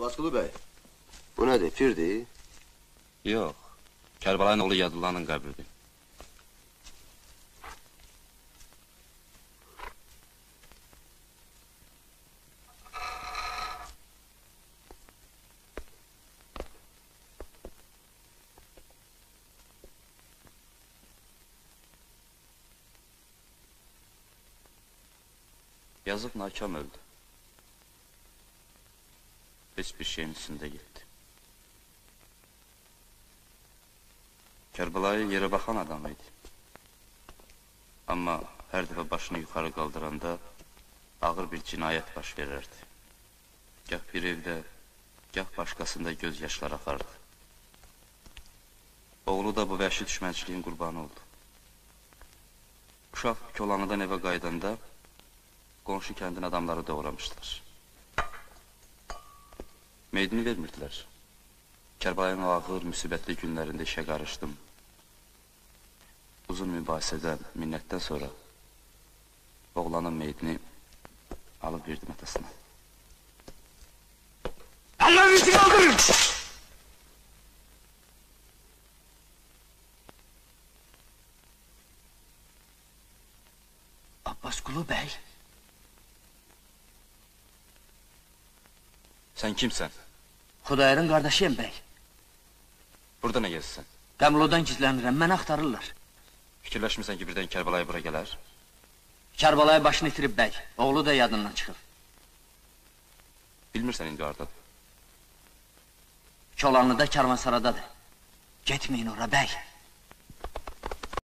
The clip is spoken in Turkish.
Abaskulu Bey. Bu nedir? Firdi? Yox. Kərbəlayın oğlu Yadullanın qəbridir. Yazıq nakam öldü. Heç bir şeyin içində getdi. Kərbəlayı yerə baxan adam idi. Amma hər dəfə başını yuxarı qaldıranda ağır bir cinayət baş verərdi. Gah bir evdə, gah başqasında göz yaşları axardı. Oğlu da bu vəhşi düşmənçiliyin qurbanı oldu. Uşaq kolanıdan evə qaydanda qonşu kəndin adamları doğramışlar. Meydini vermirdilər. Kərbalayın o ağır, müsibətli günlərində işə qarışdım. Uzun mübahisədən, minnətdən sonra oğlanın meydini alıb verdim atasına. Ellerinizi kaldırın! Abbas Kulu Bey, Sən kimsən? Xudayarın qardaşıyım bey. Burada nə gəzirsən? Qəmlodan gizlənirəm, məni axtarırlar. Fikirləşmirsən ki, birdən Kərbalay bura gələr? Kərbalaya başını itirib bey, oğlu da yadından çıxıb. Bilmirsən indi hardadır. Kolanlıda karvansaradadır. Getməyin ora bey.